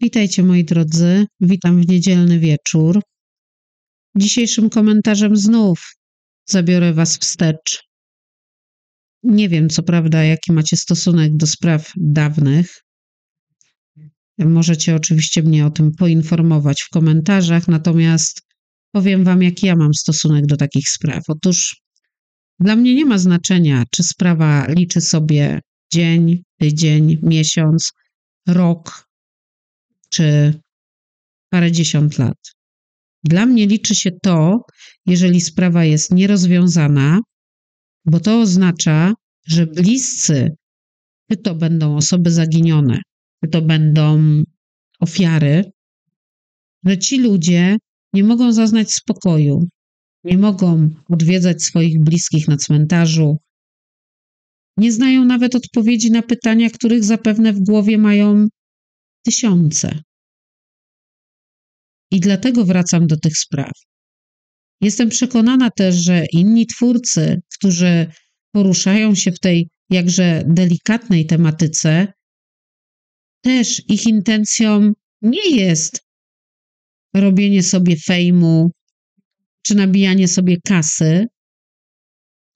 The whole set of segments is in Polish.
Witajcie moi drodzy, witam w niedzielny wieczór. Dzisiejszym komentarzem znów zabiorę Was wstecz. Nie wiem, co prawda, jaki macie stosunek do spraw dawnych. Możecie oczywiście mnie o tym poinformować w komentarzach, natomiast powiem Wam, jaki ja mam stosunek do takich spraw. Otóż dla mnie nie ma znaczenia, czy sprawa liczy sobie dzień, tydzień, miesiąc, rok czy parędziesiąt lat. Dla mnie liczy się to, jeżeli sprawa jest nierozwiązana, bo to oznacza, że bliscy, czy to będą osoby zaginione, czy to będą ofiary, że ci ludzie nie mogą zaznać spokoju, nie mogą odwiedzać swoich bliskich na cmentarzu, nie znają nawet odpowiedzi na pytania, których zapewne w głowie mają tysiące. I dlatego wracam do tych spraw. Jestem przekonana też, że inni twórcy, którzy poruszają się w tej jakże delikatnej tematyce, też ich intencją nie jest robienie sobie fejmu czy nabijanie sobie kasy,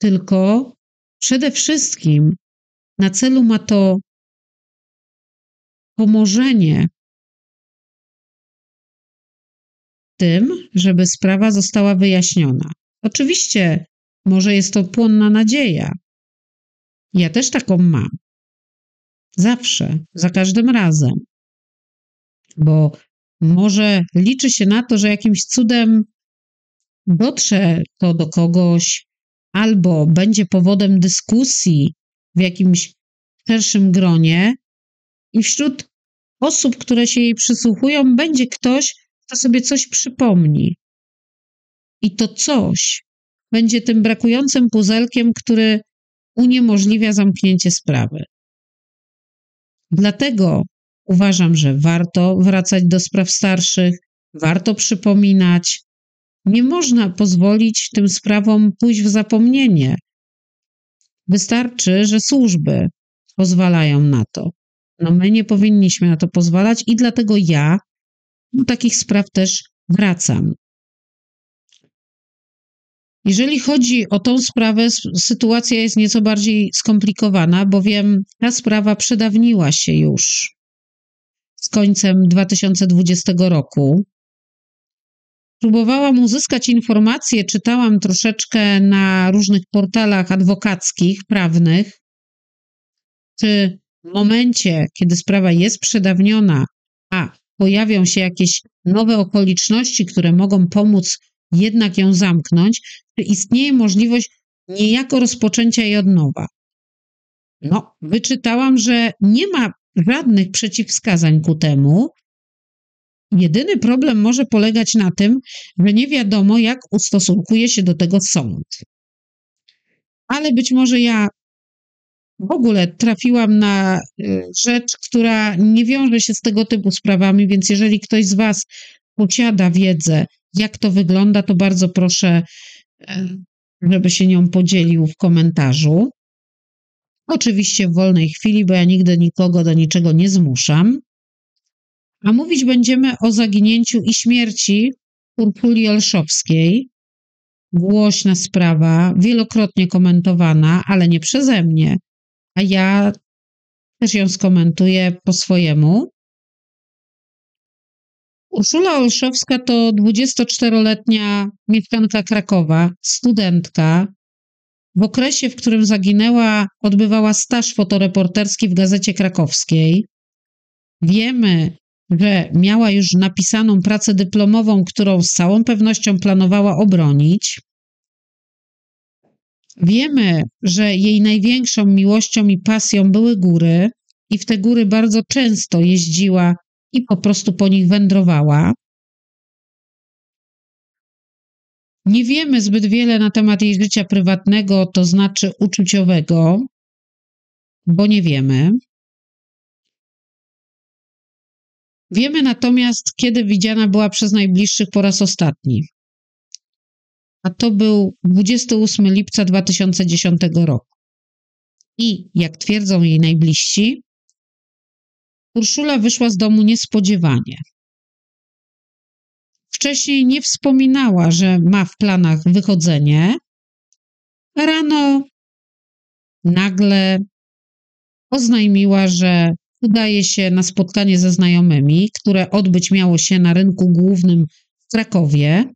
tylko przede wszystkim na celu ma to pomożenie tym, żeby sprawa została wyjaśniona. Oczywiście, może jest to płonna nadzieja. Ja też taką mam. Zawsze, za każdym razem. Bo może liczy się na to, że jakimś cudem dotrze to do kogoś, albo będzie powodem dyskusji w jakimś szerszym gronie, i wśród osób, które się jej przysłuchują, będzie ktoś, kto sobie coś przypomni. I to coś będzie tym brakującym puzelkiem, który uniemożliwia zamknięcie sprawy. Dlatego uważam, że warto wracać do spraw starszych, warto przypominać. Nie można pozwolić tym sprawom pójść w zapomnienie. Wystarczy, że służby pozwalają na to. No my nie powinniśmy na to pozwalać i dlatego ja do takich spraw też wracam. Jeżeli chodzi o tą sprawę, sytuacja jest nieco bardziej skomplikowana, bowiem ta sprawa przedawniła się już z końcem 2020 roku. Próbowałam uzyskać informacje, czytałam troszeczkę na różnych portalach adwokackich, prawnych, czy w momencie, kiedy sprawa jest przedawniona, a pojawią się jakieś nowe okoliczności, które mogą pomóc jednak ją zamknąć, czy istnieje możliwość niejako rozpoczęcia jej od nowa? No, wyczytałam, że nie ma żadnych przeciwwskazań ku temu. Jedyny problem może polegać na tym, że nie wiadomo, jak ustosunkuje się do tego sąd. Ale być może ja w ogóle trafiłam na y, rzecz, która nie wiąże się z tego typu sprawami, więc jeżeli ktoś z Was posiada wiedzę, jak to wygląda, to bardzo proszę, e, żeby się nią podzielił w komentarzu. Oczywiście w wolnej chwili, bo ja nigdy nikogo do niczego nie zmuszam. A mówić będziemy o zaginięciu i śmierci Urpuli Olszowskiej. Głośna sprawa, wielokrotnie komentowana, ale nie przeze mnie, a ja też ją skomentuję po swojemu. Urszula Olszowska to 24-letnia mieszkanka Krakowa, studentka. W okresie, w którym zaginęła, odbywała staż fotoreporterski w Gazecie Krakowskiej. Wiemy, że miała już napisaną pracę dyplomową, którą z całą pewnością planowała obronić. Wiemy, że jej największą miłością i pasją były góry, i w te góry bardzo często jeździła i po prostu po nich wędrowała. Nie wiemy zbyt wiele na temat jej życia prywatnego, to znaczy uczuciowego, bo nie wiemy. Wiemy natomiast, kiedy widziana była przez najbliższych po raz ostatni a to był 28 lipca 2010 roku. I jak twierdzą jej najbliżsi, Urszula wyszła z domu niespodziewanie. Wcześniej nie wspominała, że ma w planach wychodzenie. Rano nagle oznajmiła, że udaje się na spotkanie ze znajomymi, które odbyć miało się na rynku głównym w Krakowie.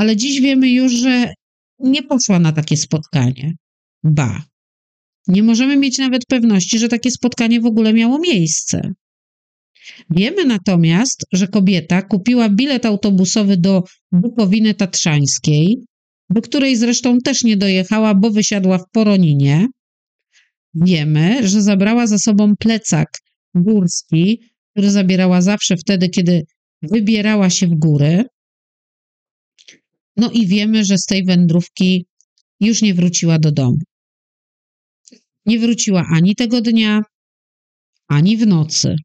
Ale dziś wiemy już, że nie poszła na takie spotkanie. Ba. Nie możemy mieć nawet pewności, że takie spotkanie w ogóle miało miejsce. Wiemy natomiast, że kobieta kupiła bilet autobusowy do Bukowiny Tatrzańskiej, do której zresztą też nie dojechała, bo wysiadła w Poroninie. Wiemy, że zabrała za sobą plecak górski, który zabierała zawsze wtedy, kiedy wybierała się w góry. No i wiemy, że z tej wędrówki już nie wróciła do domu. Nie wróciła ani tego dnia, ani w nocy.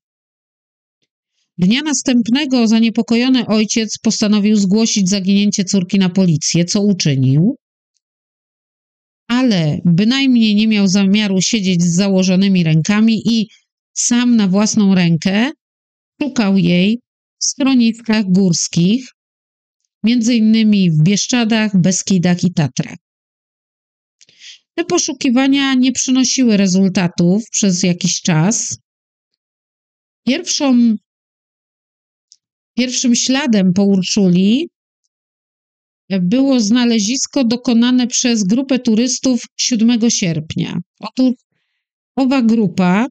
Dnia następnego zaniepokojony ojciec postanowił zgłosić zaginięcie córki na policję, co uczynił, ale bynajmniej nie miał zamiaru siedzieć z założonymi rękami i sam na własną rękę szukał jej w schroniskach górskich, między innymi w Bieszczadach, Beskidach i Tatrach. Te poszukiwania nie przynosiły rezultatów przez jakiś czas. Pierwszą Pierwszym śladem po Urszuli było znalezisko dokonane przez grupę turystów 7 sierpnia. Otóż owa grupa,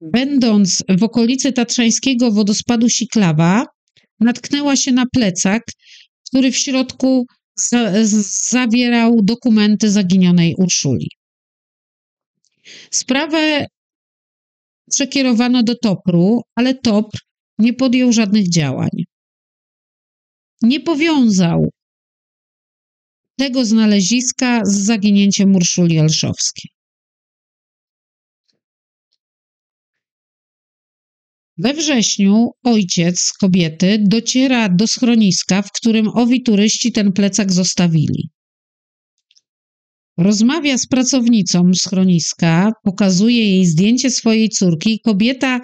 będąc w okolicy tatrzańskiego wodospadu Siklawa, natknęła się na plecak, który w środku za zawierał dokumenty zaginionej Urszuli. Sprawę przekierowano do Topru, ale Topr nie podjął żadnych działań. Nie powiązał tego znaleziska z zaginięciem Urszuli Olszowskiej. We wrześniu ojciec kobiety dociera do schroniska, w którym owi turyści ten plecak zostawili. Rozmawia z pracownicą schroniska, pokazuje jej zdjęcie swojej córki. Kobieta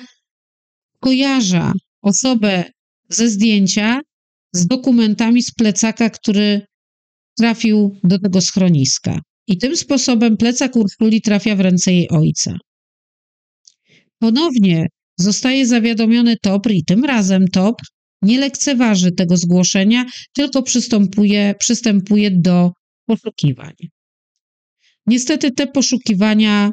kojarza osobę ze zdjęcia z dokumentami z plecaka, który trafił do tego schroniska. I tym sposobem plecak Urszuli trafia w ręce jej ojca. Ponownie zostaje zawiadomiony TOPR i tym razem TOPR nie lekceważy tego zgłoszenia, tylko przystępuje, przystępuje do poszukiwań. Niestety te poszukiwania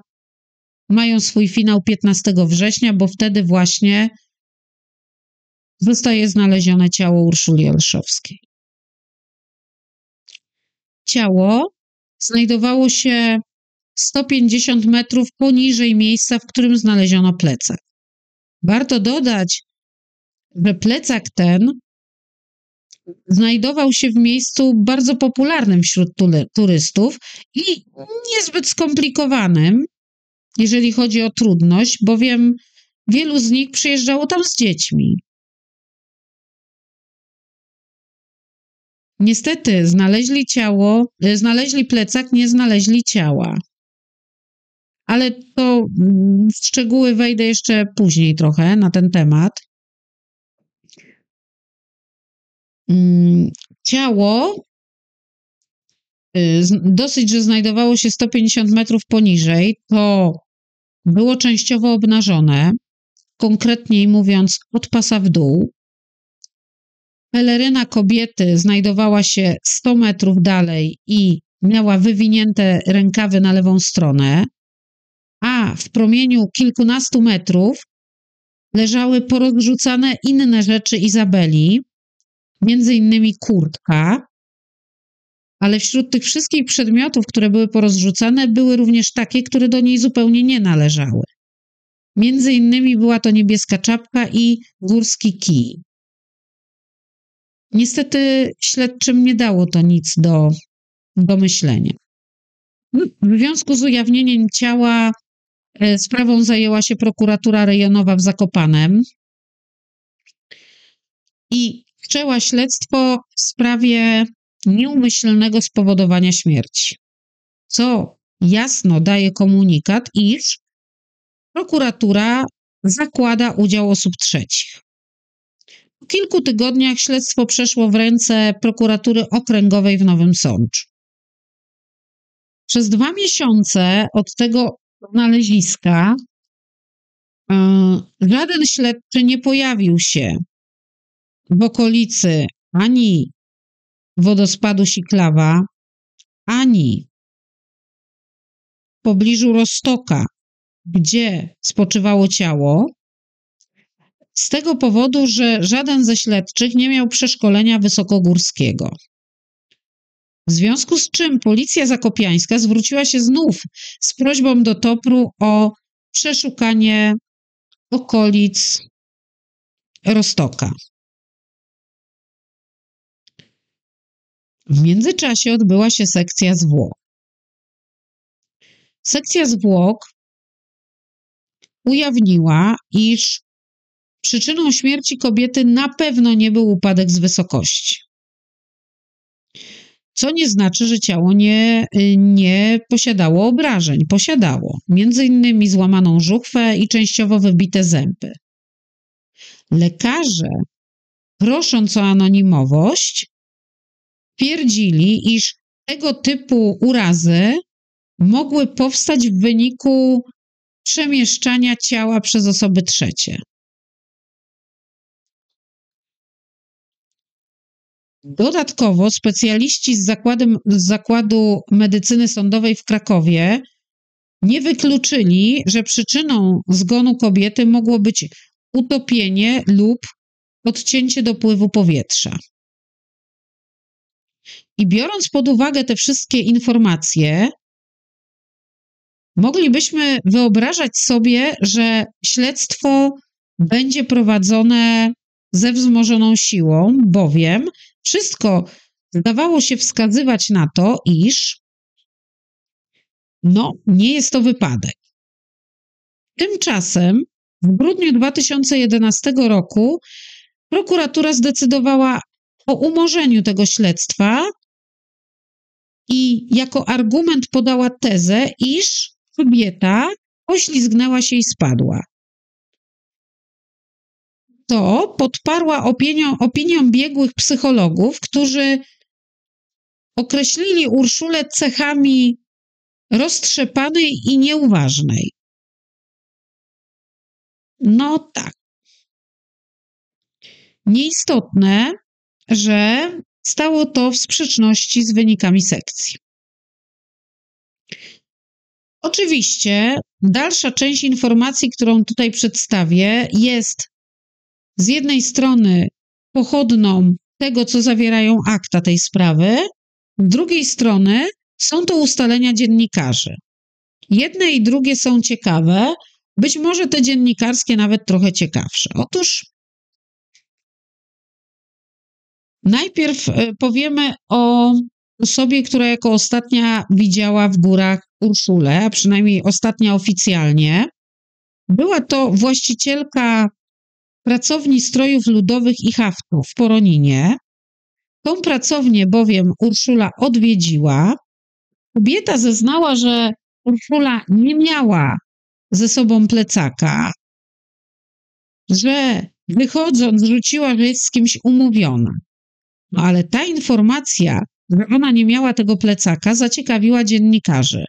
mają swój finał 15 września, bo wtedy właśnie zostaje znalezione ciało Urszuli Olszowskiej. Ciało znajdowało się 150 metrów poniżej miejsca, w którym znaleziono plecak. Warto dodać, że plecak ten znajdował się w miejscu bardzo popularnym wśród turystów i niezbyt skomplikowanym, jeżeli chodzi o trudność, bowiem wielu z nich przyjeżdżało tam z dziećmi. Niestety znaleźli ciało, e, znaleźli plecak, nie znaleźli ciała. Ale to mm, w szczegóły wejdę jeszcze później trochę na ten temat. Mm, ciało y, dosyć, że znajdowało się 150 metrów poniżej, to było częściowo obnażone, konkretniej mówiąc od pasa w dół. Peleryna kobiety znajdowała się 100 metrów dalej i miała wywinięte rękawy na lewą stronę, a w promieniu kilkunastu metrów leżały porozrzucane inne rzeczy Izabeli, między innymi kurtka, ale wśród tych wszystkich przedmiotów, które były porozrzucane, były również takie, które do niej zupełnie nie należały. Między innymi była to niebieska czapka i górski kij. Niestety śledczym nie dało to nic do, do myślenia. W związku z ujawnieniem ciała sprawą zajęła się prokuratura rejonowa w Zakopanem i wszczęła śledztwo w sprawie nieumyślnego spowodowania śmierci, co jasno daje komunikat, iż prokuratura zakłada udział osób trzecich. Po kilku tygodniach śledztwo przeszło w ręce prokuratury okręgowej w Nowym Sączu. Przez dwa miesiące od tego znaleziska yy, żaden śledczy nie pojawił się w okolicy ani wodospadu Siklawa, ani w pobliżu Rostoka, gdzie spoczywało ciało, z tego powodu, że żaden ze śledczych nie miał przeszkolenia wysokogórskiego. W związku z czym policja zakopiańska zwróciła się znów z prośbą do Topru o przeszukanie okolic Rostoka. W międzyczasie odbyła się sekcja zwłok. Sekcja zwłok ujawniła, iż przyczyną śmierci kobiety na pewno nie był upadek z wysokości. Co nie znaczy, że ciało nie, nie posiadało obrażeń. Posiadało, między innymi złamaną żuchwę i częściowo wybite zęby. Lekarze, prosząc o anonimowość, twierdzili, iż tego typu urazy mogły powstać w wyniku przemieszczania ciała przez osoby trzecie. Dodatkowo specjaliści z, zakładem, z Zakładu Medycyny Sądowej w Krakowie nie wykluczyli, że przyczyną zgonu kobiety mogło być utopienie lub odcięcie dopływu powietrza. I biorąc pod uwagę te wszystkie informacje, moglibyśmy wyobrażać sobie, że śledztwo będzie prowadzone ze wzmożoną siłą, bowiem wszystko zdawało się wskazywać na to, iż no, nie jest to wypadek. Tymczasem w grudniu 2011 roku prokuratura zdecydowała o umorzeniu tego śledztwa i jako argument podała tezę, iż kobieta poślizgnęła się i spadła. To podparła opinią, opinią biegłych psychologów, którzy określili Urszulę cechami roztrzepanej i nieuważnej. No tak. Nieistotne, że stało to w sprzeczności z wynikami sekcji. Oczywiście dalsza część informacji, którą tutaj przedstawię, jest z jednej strony pochodną tego, co zawierają akta tej sprawy, z drugiej strony są to ustalenia dziennikarzy. Jedne i drugie są ciekawe, być może te dziennikarskie nawet trochę ciekawsze. Otóż Najpierw e, powiemy o osobie, która jako ostatnia widziała w górach Urszulę, a przynajmniej ostatnia oficjalnie. Była to właścicielka pracowni strojów ludowych i haftu w Poroninie. Tą pracownię bowiem Urszula odwiedziła. Kobieta zeznała, że Urszula nie miała ze sobą plecaka, że wychodząc rzuciła, że jest z kimś umówiona. No ale ta informacja, że ona nie miała tego plecaka, zaciekawiła dziennikarzy.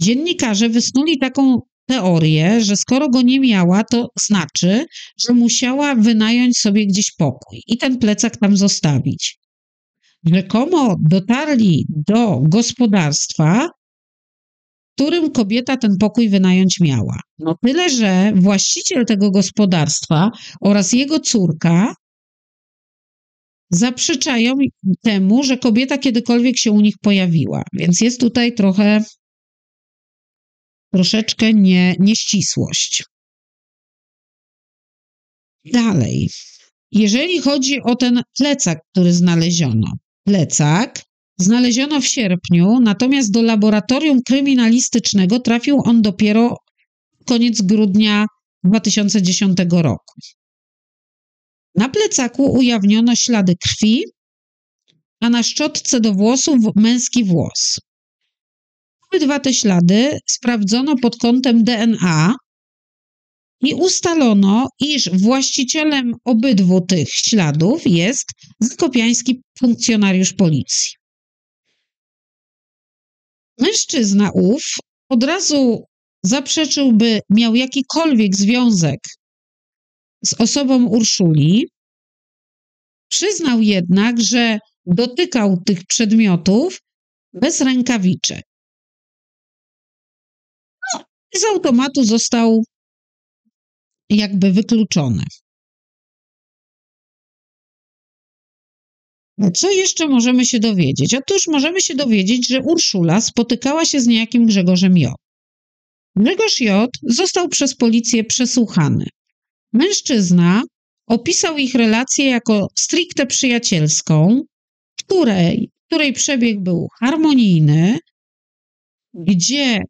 Dziennikarze wysnuli taką teorię, że skoro go nie miała, to znaczy, że musiała wynająć sobie gdzieś pokój i ten plecak tam zostawić. Rzekomo dotarli do gospodarstwa, którym kobieta ten pokój wynająć miała. No tyle, że właściciel tego gospodarstwa oraz jego córka zaprzeczają temu, że kobieta kiedykolwiek się u nich pojawiła. Więc jest tutaj trochę, troszeczkę nie, nieścisłość. Dalej. Jeżeli chodzi o ten plecak, który znaleziono, plecak znaleziono w sierpniu, natomiast do laboratorium kryminalistycznego trafił on dopiero koniec grudnia 2010 roku. Na plecaku ujawniono ślady krwi, a na szczotce do włosów męski włos. Obydwa te ślady sprawdzono pod kątem DNA i ustalono, iż właścicielem obydwu tych śladów jest zakopiański funkcjonariusz policji. Mężczyzna ów od razu zaprzeczył, by miał jakikolwiek związek z osobą Urszuli. Przyznał jednak, że dotykał tych przedmiotów bez rękawiczek. No, z automatu został jakby wykluczony. Co jeszcze możemy się dowiedzieć? Otóż możemy się dowiedzieć, że Urszula spotykała się z niejakim Grzegorzem J. Grzegorz J. został przez policję przesłuchany. Mężczyzna opisał ich relację jako stricte przyjacielską, której, której przebieg był harmonijny, gdzie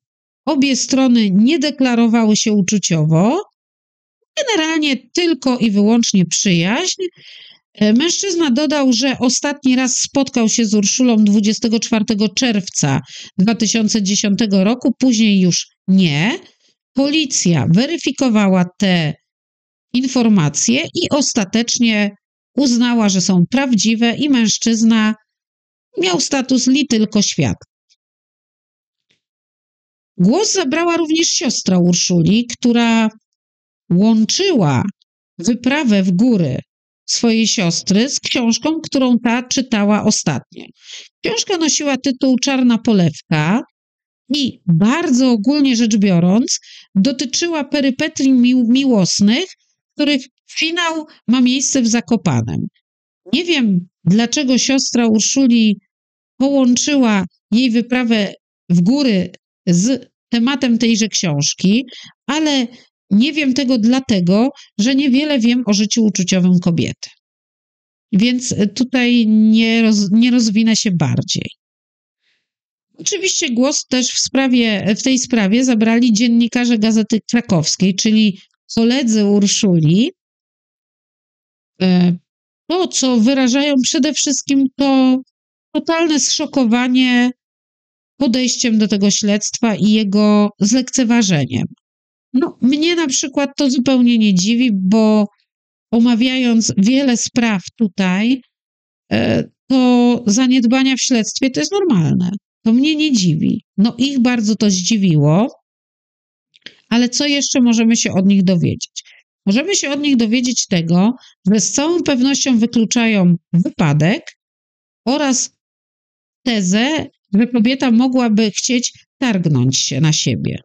obie strony nie deklarowały się uczuciowo, generalnie tylko i wyłącznie przyjaźń. E, mężczyzna dodał, że ostatni raz spotkał się z Urszulą 24 czerwca 2010 roku, później już nie. Policja weryfikowała te informacje i ostatecznie uznała, że są prawdziwe i mężczyzna miał status li tylko świadka. Głos zabrała również siostra Urszuli, która łączyła wyprawę w góry swojej siostry z książką, którą ta czytała ostatnio. Książka nosiła tytuł Czarna polewka i bardzo ogólnie rzecz biorąc dotyczyła perypetii miłosnych, których finał ma miejsce w Zakopanem. Nie wiem, dlaczego siostra Urszuli połączyła jej wyprawę w góry z tematem tejże książki, ale nie wiem tego dlatego, że niewiele wiem o życiu uczuciowym kobiety. Więc tutaj nie, roz, nie rozwinę się bardziej. Oczywiście głos też w, sprawie, w tej sprawie zabrali dziennikarze Gazety Krakowskiej, czyli koledzy Urszuli. E, to, co wyrażają przede wszystkim, to totalne zszokowanie podejściem do tego śledztwa i jego zlekceważeniem. No, mnie na przykład to zupełnie nie dziwi, bo omawiając wiele spraw tutaj, e, to zaniedbania w śledztwie to jest normalne. To mnie nie dziwi. No, ich bardzo to zdziwiło, ale co jeszcze możemy się od nich dowiedzieć? Możemy się od nich dowiedzieć tego, że z całą pewnością wykluczają wypadek oraz tezę, że kobieta mogłaby chcieć targnąć się na siebie.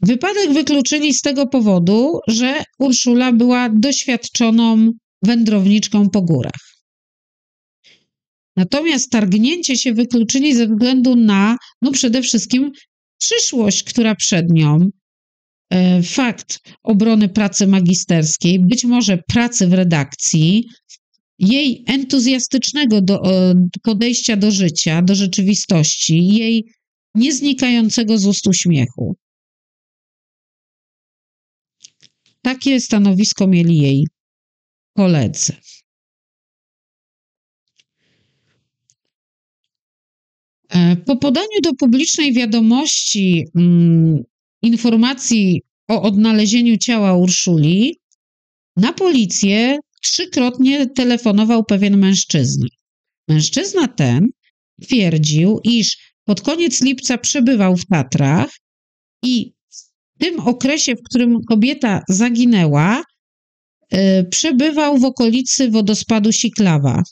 Wypadek wykluczyli z tego powodu, że Urszula była doświadczoną wędrowniczką po górach. Natomiast targnięcie się wykluczyli ze względu na, no przede wszystkim, przyszłość, która przed nią, e, fakt obrony pracy magisterskiej, być może pracy w redakcji, jej entuzjastycznego do, e, podejścia do życia, do rzeczywistości, jej nieznikającego z ust uśmiechu. Takie stanowisko mieli jej koledzy. E, po podaniu do publicznej wiadomości mm, informacji o odnalezieniu ciała Urszuli, na policję trzykrotnie telefonował pewien mężczyzna. Mężczyzna ten twierdził, iż pod koniec lipca przebywał w Tatrach i w tym okresie, w którym kobieta zaginęła, yy, przebywał w okolicy wodospadu Siklawa.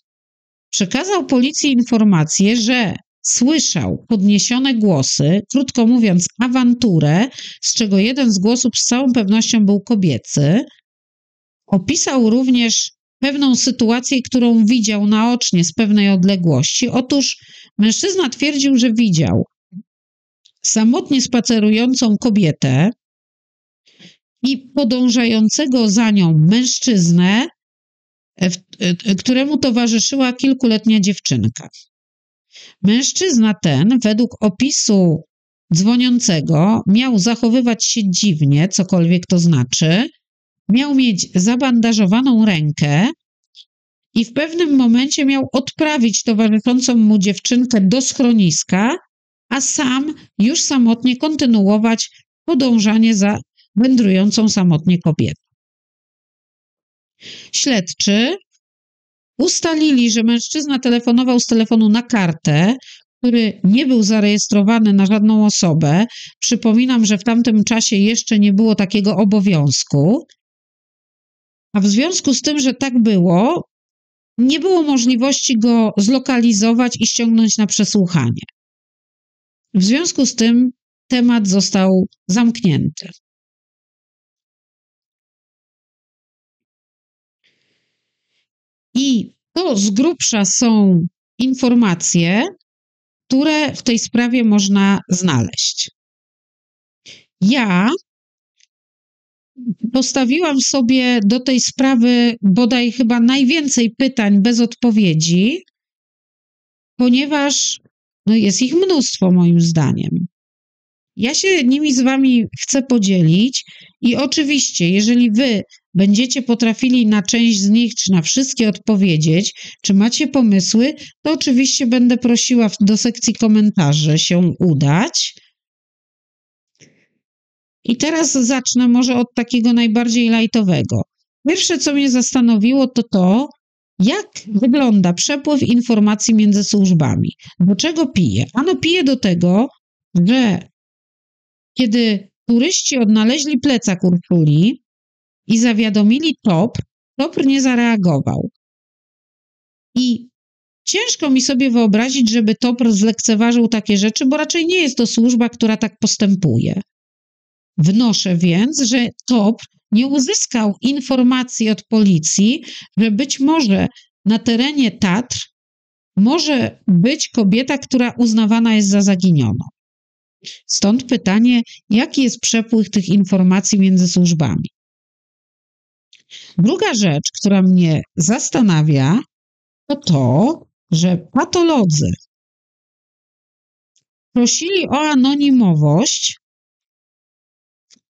Przekazał policji informację, że słyszał podniesione głosy, krótko mówiąc, awanturę, z czego jeden z głosów z całą pewnością był kobiecy. Opisał również pewną sytuację, którą widział naocznie z pewnej odległości. Otóż mężczyzna twierdził, że widział samotnie spacerującą kobietę i podążającego za nią mężczyznę, któremu towarzyszyła kilkuletnia dziewczynka. Mężczyzna ten, według opisu dzwoniącego, miał zachowywać się dziwnie, cokolwiek to znaczy, miał mieć zabandażowaną rękę i w pewnym momencie miał odprawić towarzyszącą mu dziewczynkę do schroniska, a sam już samotnie kontynuować podążanie za wędrującą samotnie kobietą. Śledczy ustalili, że mężczyzna telefonował z telefonu na kartę, który nie był zarejestrowany na żadną osobę. Przypominam, że w tamtym czasie jeszcze nie było takiego obowiązku. A w związku z tym, że tak było, nie było możliwości go zlokalizować i ściągnąć na przesłuchanie. W związku z tym temat został zamknięty. I to z grubsza są informacje, które w tej sprawie można znaleźć. Ja postawiłam sobie do tej sprawy bodaj chyba najwięcej pytań bez odpowiedzi, ponieważ no jest ich mnóstwo moim zdaniem. Ja się nimi z Wami chcę podzielić i oczywiście, jeżeli Wy będziecie potrafili na część z nich, czy na wszystkie odpowiedzieć, czy macie pomysły, to oczywiście będę prosiła do sekcji komentarzy się udać. I teraz zacznę może od takiego najbardziej lajtowego. Pierwsze, co mnie zastanowiło, to to, jak wygląda przepływ informacji między służbami. Do czego pije? Ano pije do tego, że kiedy turyści odnaleźli plecak Urszuli i zawiadomili TOP, TOP nie zareagował. I ciężko mi sobie wyobrazić, żeby TOP zlekceważył takie rzeczy, bo raczej nie jest to służba, która tak postępuje. Wnoszę więc, że TOP nie uzyskał informacji od policji, że być może na terenie Tatr może być kobieta, która uznawana jest za zaginioną. Stąd pytanie, jaki jest przepływ tych informacji między służbami. Druga rzecz, która mnie zastanawia, to to, że patolodzy prosili o anonimowość,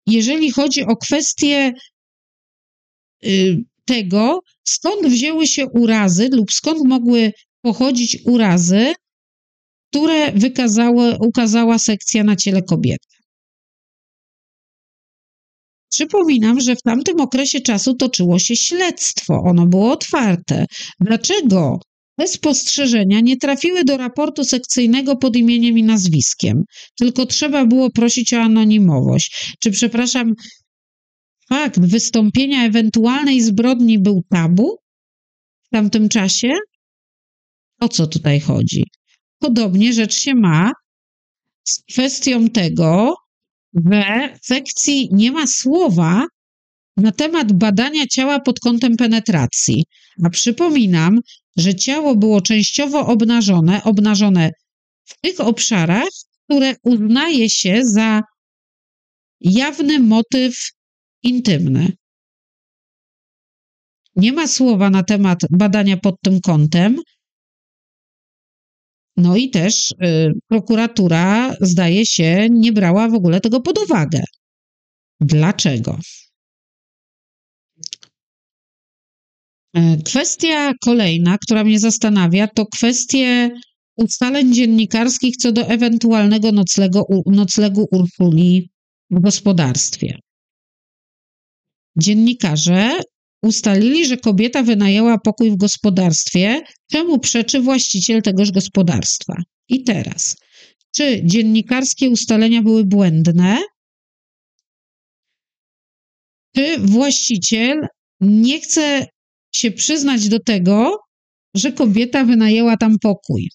jeżeli chodzi o kwestię y, tego, skąd wzięły się urazy lub skąd mogły pochodzić urazy które wykazały, ukazała sekcja na ciele kobiety. Przypominam, że w tamtym okresie czasu toczyło się śledztwo, ono było otwarte. Dlaczego te spostrzeżenia nie trafiły do raportu sekcyjnego pod imieniem i nazwiskiem, tylko trzeba było prosić o anonimowość? Czy, przepraszam, fakt wystąpienia ewentualnej zbrodni był tabu w tamtym czasie? O co tutaj chodzi? Podobnie rzecz się ma z kwestią tego, że w sekcji nie ma słowa na temat badania ciała pod kątem penetracji. A przypominam, że ciało było częściowo obnażone, obnażone w tych obszarach, które uznaje się za jawny motyw intymny. Nie ma słowa na temat badania pod tym kątem, no i też y, prokuratura, zdaje się, nie brała w ogóle tego pod uwagę. Dlaczego? Kwestia kolejna, która mnie zastanawia, to kwestie ustaleń dziennikarskich co do ewentualnego noclegu, noclegu Urszuli w gospodarstwie. Dziennikarze Ustalili, że kobieta wynajęła pokój w gospodarstwie, czemu przeczy właściciel tegoż gospodarstwa. I teraz, czy dziennikarskie ustalenia były błędne, czy właściciel nie chce się przyznać do tego, że kobieta wynajęła tam pokój.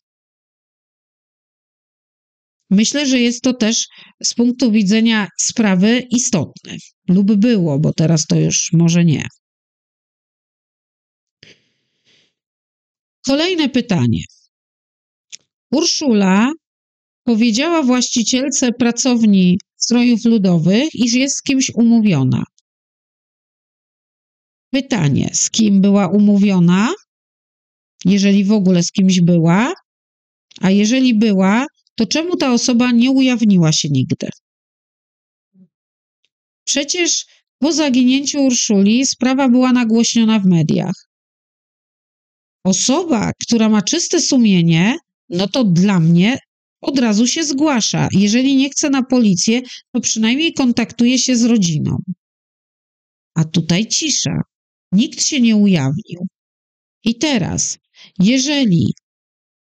Myślę, że jest to też z punktu widzenia sprawy istotne, lub było, bo teraz to już może nie. Kolejne pytanie. Urszula powiedziała właścicielce pracowni strojów ludowych, iż jest z kimś umówiona. Pytanie, z kim była umówiona? Jeżeli w ogóle z kimś była, a jeżeli była, to czemu ta osoba nie ujawniła się nigdy? Przecież po zaginięciu Urszuli sprawa była nagłośniona w mediach. Osoba, która ma czyste sumienie, no to dla mnie od razu się zgłasza. Jeżeli nie chce na policję, to przynajmniej kontaktuje się z rodziną. A tutaj cisza. Nikt się nie ujawnił. I teraz, jeżeli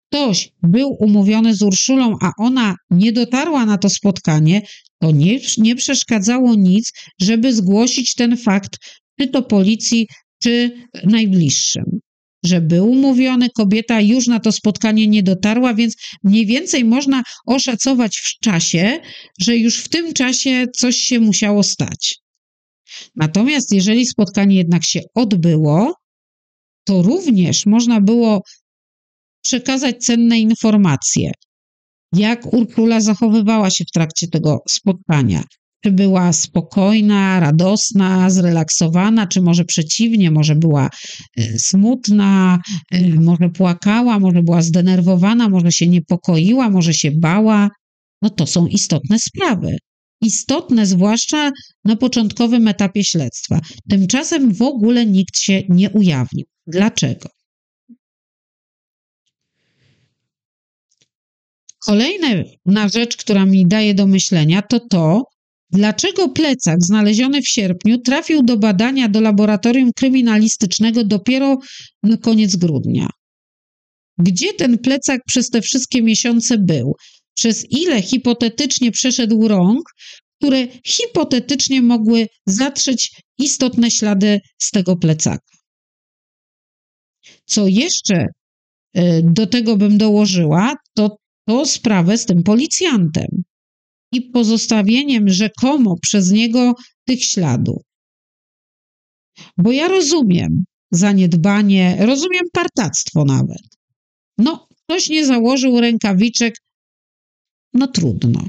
ktoś był umówiony z Urszulą, a ona nie dotarła na to spotkanie, to nie, nie przeszkadzało nic, żeby zgłosić ten fakt, czy to policji, czy najbliższym. Że był umówiony, kobieta już na to spotkanie nie dotarła, więc mniej więcej można oszacować w czasie, że już w tym czasie coś się musiało stać. Natomiast jeżeli spotkanie jednak się odbyło, to również można było przekazać cenne informacje. Jak Urkula zachowywała się w trakcie tego spotkania? Czy była spokojna, radosna, zrelaksowana, czy może przeciwnie, może była e, smutna, e, może płakała, może była zdenerwowana, może się niepokoiła, może się bała? No to są istotne sprawy. Istotne, zwłaszcza na początkowym etapie śledztwa. Tymczasem w ogóle nikt się nie ujawnił. Dlaczego? Kolejna rzecz, która mi daje do myślenia, to to, dlaczego plecak znaleziony w sierpniu trafił do badania do laboratorium kryminalistycznego dopiero na koniec grudnia. Gdzie ten plecak przez te wszystkie miesiące był? Przez ile hipotetycznie przeszedł rąk, które hipotetycznie mogły zatrzeć istotne ślady z tego plecaka? Co jeszcze y, do tego bym dołożyła, to to sprawę z tym policjantem i pozostawieniem rzekomo przez niego tych śladów. Bo ja rozumiem zaniedbanie, rozumiem partactwo nawet. No, ktoś nie założył rękawiczek, no trudno.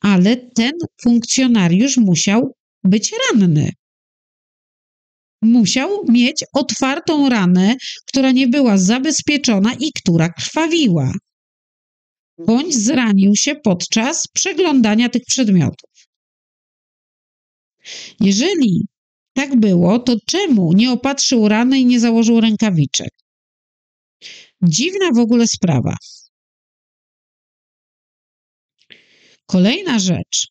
Ale ten funkcjonariusz musiał być ranny musiał mieć otwartą ranę, która nie była zabezpieczona i która krwawiła, bądź zranił się podczas przeglądania tych przedmiotów. Jeżeli tak było, to czemu nie opatrzył rany i nie założył rękawiczek? Dziwna w ogóle sprawa. Kolejna rzecz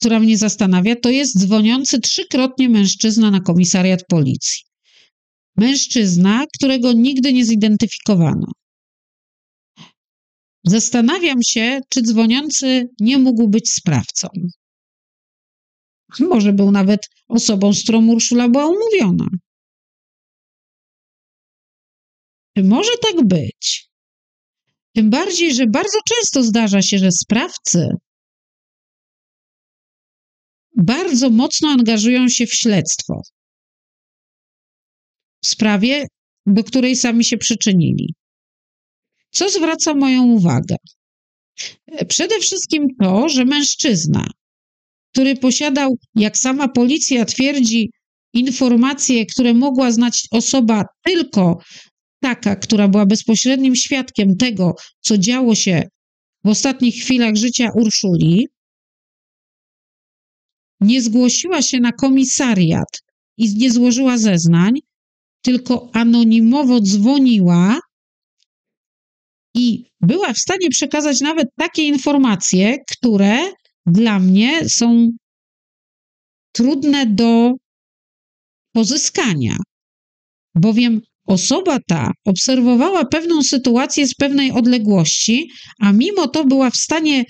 która mnie zastanawia, to jest dzwoniący trzykrotnie mężczyzna na komisariat policji. Mężczyzna, którego nigdy nie zidentyfikowano. Zastanawiam się, czy dzwoniący nie mógł być sprawcą. Może był nawet osobą, z którą Urszula była umówiona. Czy może tak być? Tym bardziej, że bardzo często zdarza się, że sprawcy bardzo mocno angażują się w śledztwo w sprawie, do której sami się przyczynili. Co zwraca moją uwagę? Przede wszystkim to, że mężczyzna, który posiadał, jak sama policja twierdzi, informacje, które mogła znać osoba tylko taka, która była bezpośrednim świadkiem tego, co działo się w ostatnich chwilach życia Urszuli, nie zgłosiła się na komisariat i nie złożyła zeznań, tylko anonimowo dzwoniła i była w stanie przekazać nawet takie informacje, które dla mnie są trudne do pozyskania, bowiem osoba ta obserwowała pewną sytuację z pewnej odległości, a mimo to była w stanie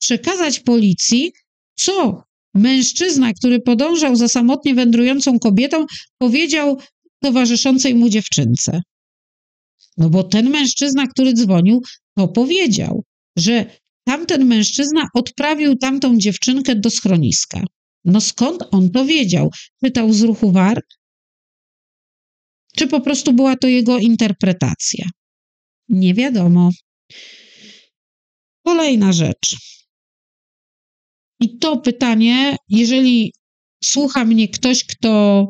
przekazać policji, co Mężczyzna, który podążał za samotnie wędrującą kobietą, powiedział towarzyszącej mu dziewczynce. No bo ten mężczyzna, który dzwonił, to powiedział, że tamten mężczyzna odprawił tamtą dziewczynkę do schroniska. No skąd on to wiedział? Pytał z ruchu warg? Czy po prostu była to jego interpretacja? Nie wiadomo. Kolejna rzecz. I to pytanie, jeżeli słucha mnie ktoś, kto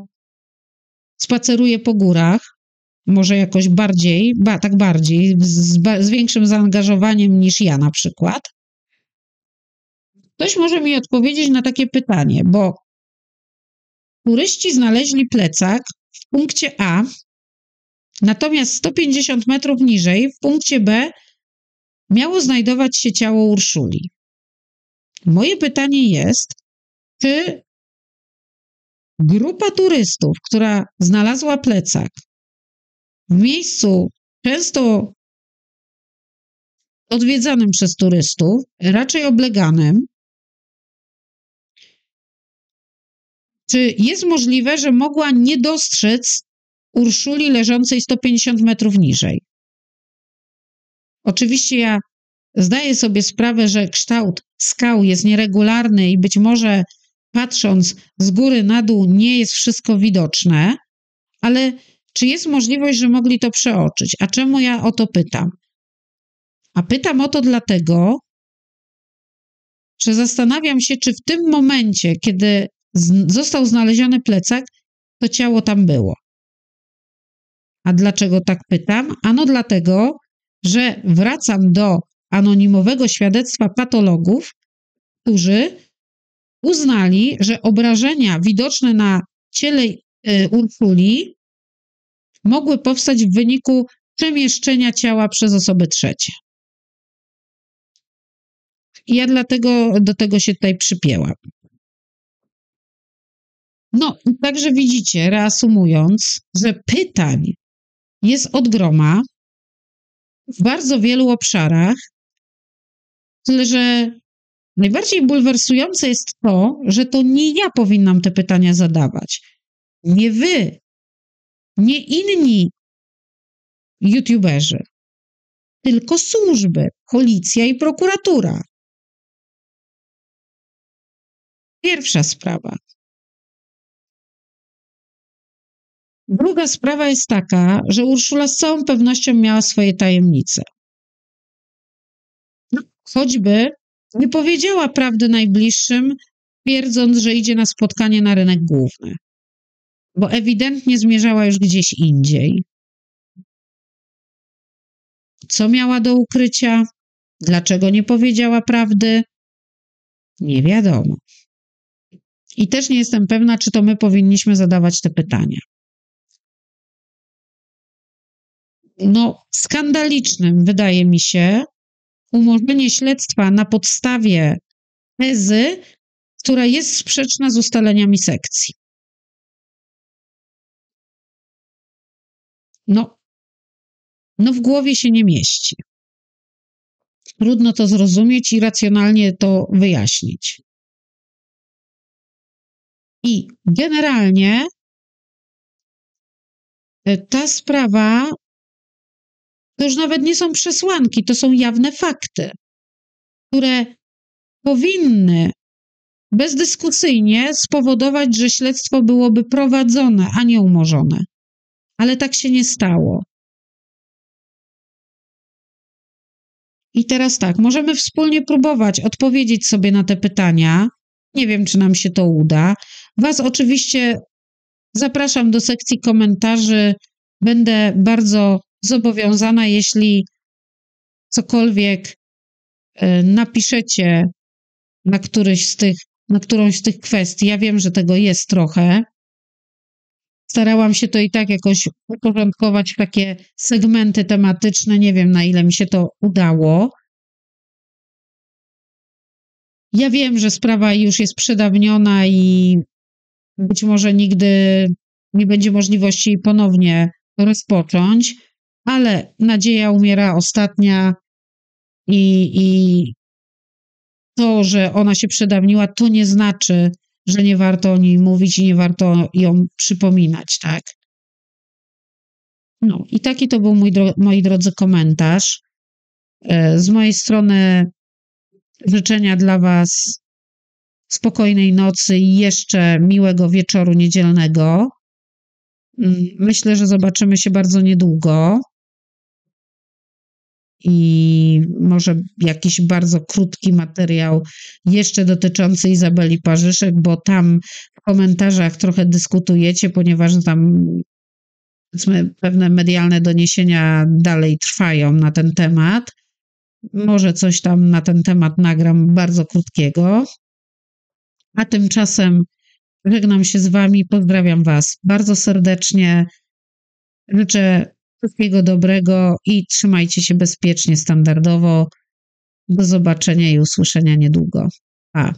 spaceruje po górach, może jakoś bardziej, ba, tak bardziej, z, z większym zaangażowaniem niż ja na przykład, ktoś może mi odpowiedzieć na takie pytanie, bo turyści znaleźli plecak w punkcie A, natomiast 150 metrów niżej, w punkcie B, miało znajdować się ciało Urszuli. Moje pytanie jest, czy grupa turystów, która znalazła plecak w miejscu często odwiedzanym przez turystów, raczej obleganym, czy jest możliwe, że mogła nie dostrzec Urszuli leżącej 150 metrów niżej? Oczywiście ja zdaję sobie sprawę, że kształt skał jest nieregularny i być może patrząc z góry na dół nie jest wszystko widoczne, ale czy jest możliwość, że mogli to przeoczyć? A czemu ja o to pytam? A pytam o to dlatego, że zastanawiam się, czy w tym momencie, kiedy został znaleziony plecak, to ciało tam było. A dlaczego tak pytam? Ano dlatego, że wracam do anonimowego świadectwa patologów, którzy uznali, że obrażenia widoczne na ciele y, Urszuli mogły powstać w wyniku przemieszczenia ciała przez osoby trzecie. Ja dlatego do tego się tutaj przypięłam. No, także widzicie, reasumując, że pytań jest od groma w bardzo wielu obszarach, tyle że najbardziej bulwersujące jest to, że to nie ja powinnam te pytania zadawać. Nie wy, nie inni youtuberzy, tylko służby, policja i prokuratura. Pierwsza sprawa. Druga sprawa jest taka, że Urszula z całą pewnością miała swoje tajemnice. Choćby nie powiedziała prawdy najbliższym, twierdząc, że idzie na spotkanie na rynek główny, bo ewidentnie zmierzała już gdzieś indziej. Co miała do ukrycia? Dlaczego nie powiedziała prawdy? Nie wiadomo. I też nie jestem pewna, czy to my powinniśmy zadawać te pytania. No, skandalicznym wydaje mi się umożliwienie śledztwa na podstawie tezy, która jest sprzeczna z ustaleniami sekcji. No, no w głowie się nie mieści. Trudno to zrozumieć i racjonalnie to wyjaśnić. I generalnie ta sprawa to już nawet nie są przesłanki, to są jawne fakty, które powinny bezdyskusyjnie spowodować, że śledztwo byłoby prowadzone, a nie umorzone. Ale tak się nie stało. I teraz tak, możemy wspólnie próbować odpowiedzieć sobie na te pytania. Nie wiem, czy nam się to uda. Was oczywiście zapraszam do sekcji komentarzy. Będę bardzo zobowiązana, jeśli cokolwiek e, napiszecie na któryś z tych, na którąś z tych kwestii. Ja wiem, że tego jest trochę. Starałam się to i tak jakoś uporządkować w takie segmenty tematyczne. Nie wiem, na ile mi się to udało. Ja wiem, że sprawa już jest przedawniona i być może nigdy nie będzie możliwości ponownie rozpocząć, ale nadzieja umiera ostatnia i, i to, że ona się przedawniła, to nie znaczy, że nie warto o niej mówić i nie warto ją przypominać, tak? No i taki to był mój, moi drodzy, komentarz. E, z mojej strony życzenia dla Was spokojnej nocy i jeszcze miłego wieczoru niedzielnego. Mm, myślę, że zobaczymy się bardzo niedługo. I może jakiś bardzo krótki materiał jeszcze dotyczący Izabeli Parzyszek, bo tam w komentarzach trochę dyskutujecie, ponieważ tam pewne medialne doniesienia dalej trwają na ten temat. Może coś tam na ten temat nagram bardzo krótkiego. A tymczasem żegnam się z Wami, pozdrawiam Was bardzo serdecznie. Życzę wszystkiego dobrego i trzymajcie się bezpiecznie, standardowo. Do zobaczenia i usłyszenia niedługo. Pa.